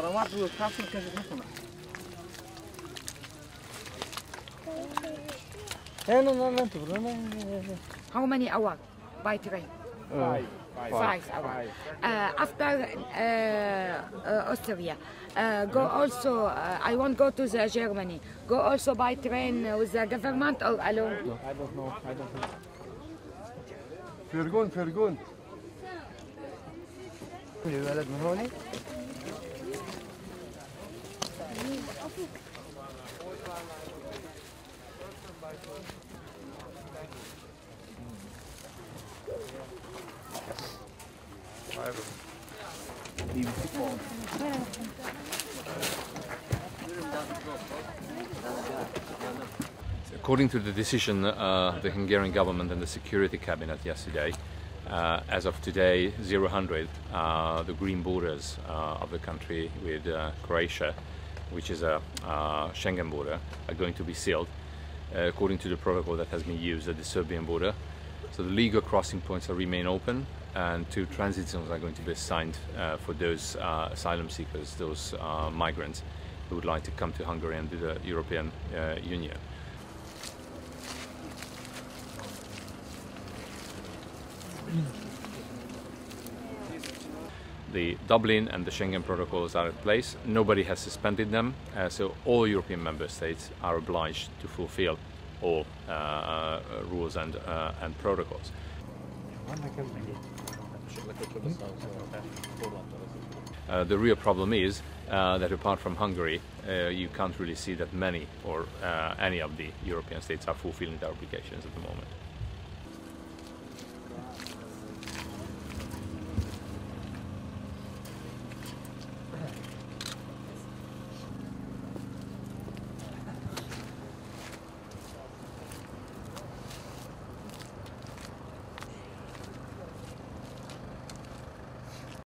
ضربات وكاسر كذا مثلا هنا لا لا تبغى How many hours by train? Uh, five. Five, Five hours. Uh, after uh, uh, Austria, uh, go also, uh, I won't go to the Germany. Go also by train with the government or alone? No, I don't know. I don't know. فرقون فرقون. الولد من According to the decision uh, of the Hungarian government and the security cabinet yesterday, uh, as of today, 000, uh, the green borders uh, of the country with uh, Croatia, which is a uh, Schengen border, are going to be sealed uh, according to the protocol that has been used at the Serbian border. So the legal crossing points will remain open and two transit zones are going to be assigned uh, for those uh, asylum seekers, those uh, migrants who would like to come to Hungary and the European uh, Union. The Dublin and the Schengen protocols are in place. Nobody has suspended them, uh, so all European member states are obliged to fulfill all uh, uh, rules and, uh, and protocols. Uh, the real problem is that apart from Hungary, you can't really see that many or any of the European states are fulfilling their obligations at the moment.